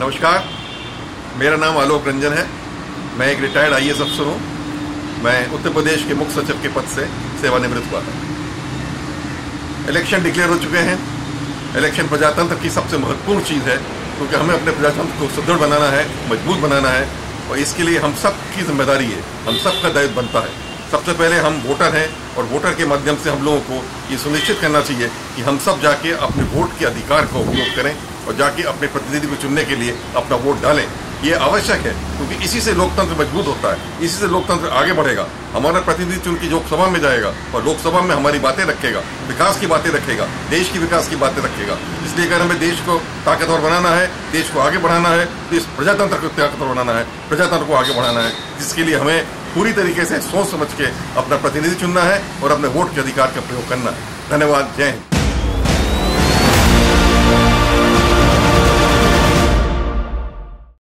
नमस्कार। मेरा नाम आलोक रंजन है। मैं एक रिटायर्ड आईएएस अफसर हूँ। मैं उत्तर प्रदेश के मुख्य सचिव के पद से सेवानिवृत्त हुआ था। इलेक्शन डिक्लेयर हो चुके हैं। इलेक्शन प्रजातंत्र की सबसे महत्वपूर्ण चीज़ है, क्योंकि हमें अपने प्रजातंत्र को सुदृढ़ बनाना है, मज़बूत बनाना है, और इसके लिए हम सब की ज़िम्मेदारी है। हम सबका दायित्व बनता है। सबसे पहले हम वोटर हैं, और वोटर के माध्यम से हम लोगों को ये सुनिश्चित करना चाहिए कि हम सब जाके अपने वोट के अधिकार का उपयोग करें और जाके अपने प्रतिनिधि को चुनने के लिए अपना वोट डालें। ये आवश्यक है, क्योंकि इसी से लोकतंत्र मज़बूत होता है, इसी से लोकतंत्र आगे बढ़ेगा। हमारा प्रतिनिधि चुन के लोकसभा में जाएगा और लोकसभा में हमारी बातें रखेगा, विकास की बातें रखेगा, देश की विकास की बातें रखेगा। इसलिए अगर हमें देश को ताकतवर बनाना है, देश को आगे बढ़ाना है तो इस प्रजातंत्र को ताकतवर बनाना है, प्रजातंत्र को आगे बढ़ाना है, जिसके लिए हमें पूरी तरीके से सोच समझ के अपना प्रतिनिधि चुनना है और अपने वोट के अधिकार का प्रयोग करना है। धन्यवाद, जय हिंद।